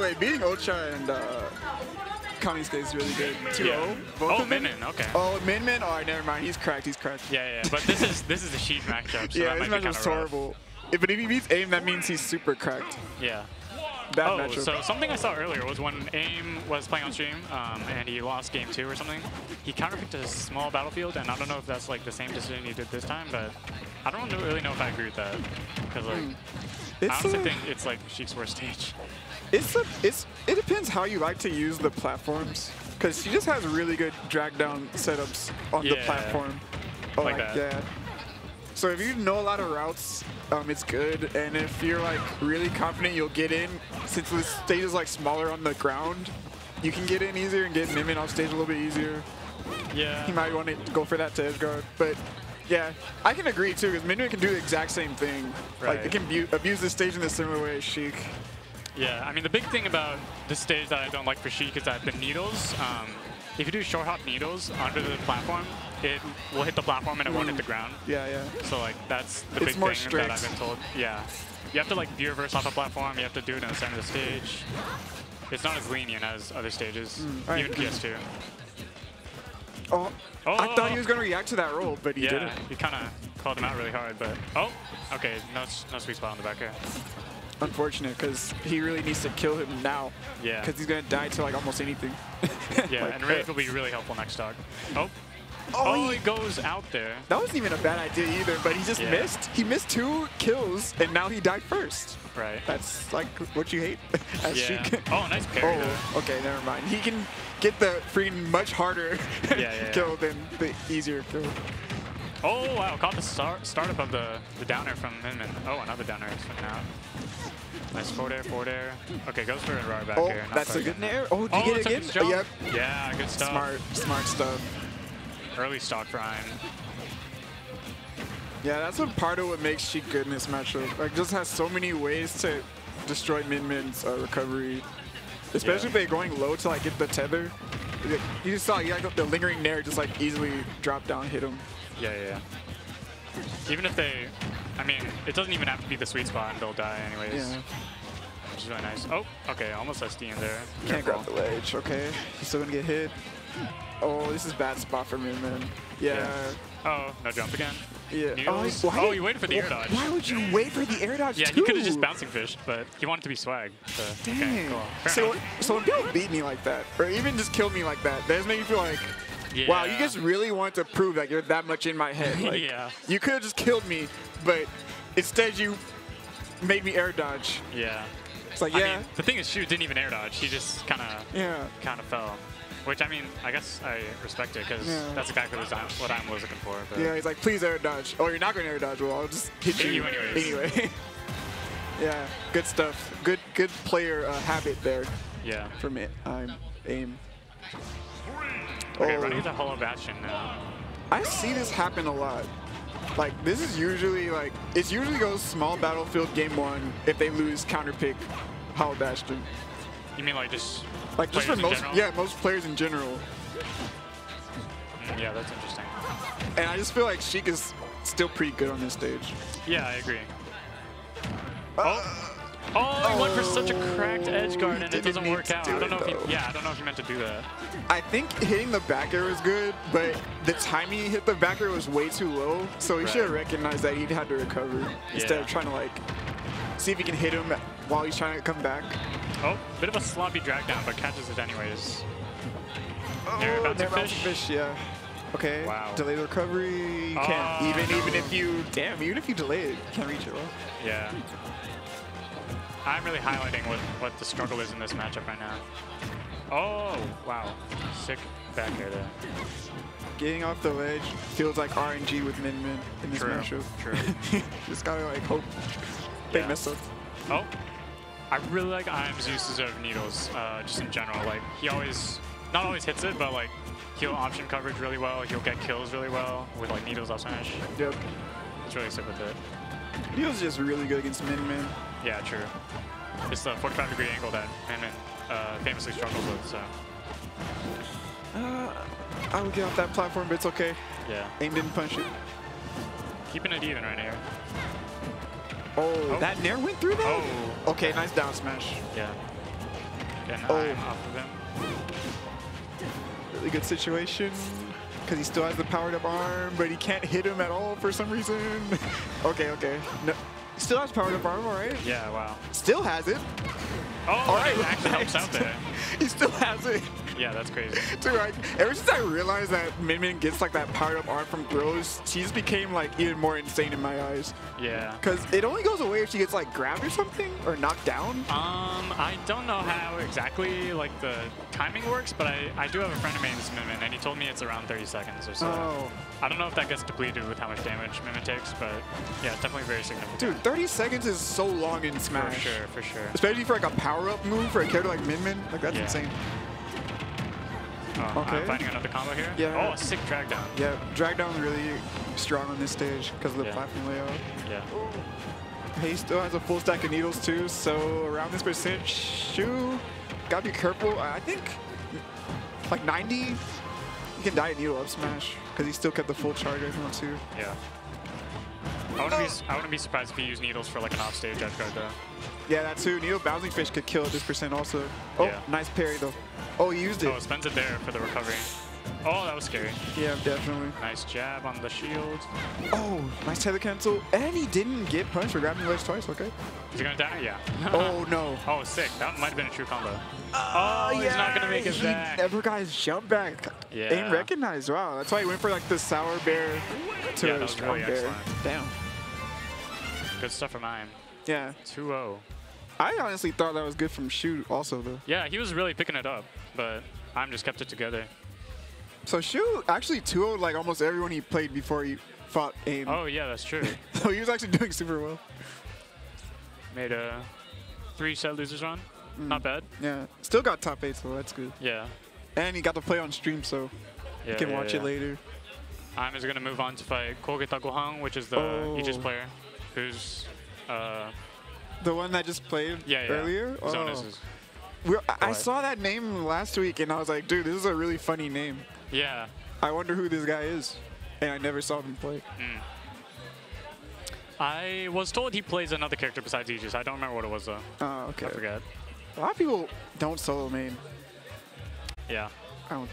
Wait, beating Ocha and uh, Kamisuke is really good. 2-0. Yeah. Both Oh? Min Min, okay. Oh, Min Min? Oh, never mind. He's cracked. He's cracked. Yeah, yeah, but this is this is the Sheik matchup, so yeah, that his might be matchup's kind of horrible. If, but if he beats Eim, that means he's super cracked. Yeah. Bad oh, matchup. so something I saw earlier was when Eim was playing on stream um, and he lost game two or something, he counterpicked a small battlefield, and I don't know if that's like the same decision he did this time, but I don't really know if I agree with that. Because like, I honestly a- think it's like Sheik's worst stage. It's a, it's it depends how you like to use the platforms because she just has really good drag down setups on the platform. Oh, Like like, that. yeah. So if you know a lot of routes, um, it's good. And if you're like really confident you'll get in, since the stage is like smaller on the ground, you can get in easier and get Min Min off stage a little bit easier. Yeah. He might want to go for that to edge guard, but. Yeah, I can agree too, because Min Min can do the exact same thing. Like, Right. it can abu- abuse the stage in a similar way as Sheik. Yeah, I mean, the big thing about the stage that I don't like for Sheik is that the needles, um, if you do short hop needles under the platform, it will hit the platform and it won't hit the ground. Yeah, yeah. So, like, that's the It's big thing that I've been told. Yeah. You have to, like, view reverse off a platform. You have to do it in the center of the stage. It's not as lenient as other stages, Mm, alright. even PS2. Oh, Oh, I thought he was going to react to that roll, but he yeah, didn't. he kind of called him out really hard, but... Oh, okay, no, no sweet spot on the back here. Unfortunate, because he really needs to kill him now. Yeah. Because he's going to die to like almost anything. Yeah, Like, and Rave will be really helpful next stock. Oh, Oh, oh, he- goes out there. That wasn't even a bad idea either, but he just Yeah. missed. He missed two kills, and now he died first. Right. That's like what you hate as Yeah. Sheik. Oh, nice parry. Oh, though. Oh, okay, never mind. He can get the freaking much harder Yeah, yeah, kill than the easier kill. Oh wow, caught the start startup of the, the downer from Min Min. Oh, another downer is coming out. Nice forward air, forward air. Okay, goes for a raw back Oh, air. not that's a good nair. Oh, did you get it again? jump. Yep. Yeah, good stuff. Smart, smart stuff. Early stock Iron. Yeah, that's what part of what makes Sheik good in this matchup. Like, just has so many ways to destroy Min Min's uh, recovery. Especially Yeah. if they're going low to like get the tether. You just saw yeah, the lingering nair just like easily drop down, hit him. Yeah, yeah, yeah. Even if they, I mean, it doesn't even have to be the sweet spot and they'll die anyways. Yeah. Which is really nice. Oh, okay, almost SD in there. Can't Careful. grab the ledge. Okay, he's still gonna get hit. Oh, this is bad spot for Min Min. Yeah. Oh, no jump again. Yeah. Needles. he- Oh, oh you waited for the air dodge. Why would you wait for the air dodge Yeah, too? he could have just bouncing fish, but you wanted to be swag. So, okay, Dang. cool. So, so when people beat me like that, or even just kill me like that, that just make me feel like, wow, you just really want to prove that you're that much in my head. Like, Yeah. You could have just killed me, but instead you made me air dodge. Yeah. It's like, I yeah, mean, the thing is, Shu didn't even air dodge. He just kind of yeah. kind of fell. Which, I mean, I guess I respect it because Yeah. that's exactly what I, what I was looking for. But Yeah, he's like, please air dodge. Oh, you're not going to air dodge. Well, I'll just hit Hit you, anyway. yeah, good stuff. Good good player uh, habit there yeah. from it. I'm aim. Okay, Oh. running into Hollow Bastion now. I see this happen a lot. Like this is usually like it usually goes small battlefield game one if they lose counter pick Hollow Bastion. You mean like just Like just for most general? yeah most players in general. Mm, yeah, that's interesting. And I just feel like Sheik is still pretty good on this stage. Yeah, I agree. Oh. Oh, he went for such a oh. cracked edge guard and it doesn't work out. do I don't know if though. he, yeah, I don't know if he meant to do that. I think hitting the back air was good, but the timing he hit the back air was way too low, so he Right. should have recognized that he'd had to recover instead of trying to like see if he can hit him while he's trying to come back. Oh, bit of a sloppy drag down, but catches it anyways. Oh, bouncing fish. fish, yeah. Okay. Wow. Delay the recovery. You can't Oh, even no. even if oh. you damn even if you delay it, you can't reach it. Well. Yeah. I'm really highlighting what, what the struggle is in this matchup right now. Oh, wow. Sick back air there. Getting off the ledge feels like RNG with Min Min in this True, matchup. true. Just gotta like hope they Yeah. mess up. Oh, I really like Eim's uses of needles, uh, just in general. Like, he always, not always hits it, but like, he'll option coverage really well. He'll get kills really well with like needles off smash. Yep. It's really sick with it. Needles just really good against Min Min. Yeah, true. It's the 45 degree angle that Min uh, famously struggles with, so Uh, I would get off that platform, but it's okay. yeah. Eim didn't punch it. Keeping it even right here. Oh, Oh. that nair went through that? Oh. Okay, nice down smash. Yeah. an Oh. eye off of him. Really good situation. Because he still has the powered up arm, but he can't hit him at all for some reason. okay, okay. No, still has powered up arm, all right? Yeah, wow. Still has it. Oh, All right, actually helps out there. he still has it. Yeah, that's crazy. Dude, like, ever since I realized that Min Min gets like that powered up arm from throws, she just became like even more insane in my eyes. Yeah. Cause it only goes away if she gets like grabbed or something or knocked down. Um, I don't know how exactly like the timing works, but I, I do have a friend of mine who's Min and he told me it's around 30 seconds or so. Oh, I don't know if that gets depleted with how much damage Min Min takes, but yeah, it's definitely very significant. dude, 30 seconds is so long in Smash. for sure, for sure. Especially for like a power up move for a character like Min Min. Like that's Yeah. insane. Oh, Okay. I'm finding another combo here. Yeah. Oh, sick drag down. Yeah, drag down really strong on this stage because of the Yeah. platform layout. Yeah. He still has a full stack of needles too, so around this percent, Shu, gotta be careful. I think like 90, you can die at needle up smash because he still kept the full charge if he wants to. Yeah. I wouldn't, be, I wouldn't be surprised if he used needles for like an offstage edge guard though. Yeah, that too. Needle bouncing fish could kill at this percent also. Oh, Yeah. nice parry though. Oh, he used it. Oh, spends it there for the recovery. Oh, that was scary. Yeah, definitely. Nice jab on the shield. Oh, nice tether cancel. And he didn't get punished for grabbing the ledge twice, okay? Is he gonna die? Yeah. Oh, no. Oh, sick. That might have been a true combo. Uh, oh, he's not gonna make it he back. never got his jump back. Yeah. Eim recognized. Wow, that's why he went for like the sour bair to Yeah, a strong really bear. excellent. Damn. Good stuff from mine. Yeah. 2-0. I honestly thought that was good from Shu also though. Yeah, he was really picking it up, but I'm just kept it together. So Shu actually 2 like almost everyone he played before he fought Eim. Oh yeah, that's true. So he was actually doing super well. Made a three set losers run. Mm. Not bad. Yeah. Still got top 8 so that's good. Yeah. And he got to play on stream so Yeah. you can yeah, watch yeah. it later. I'm just gonna move on to fight Kogeta Gohan, which is the Oh. Aegis player, who's uh The one that just played yeah yeah earlier? Oh. Is We're, I- I saw that name last week and I was like, dude, this is a really funny name. yeah. I wonder who this guy is. And I never saw him play. Hmm. I was told he plays another character besides Aegis. I don't remember what it was though. Oh, okay. I forget. A lot of people don't solo main. Yeah.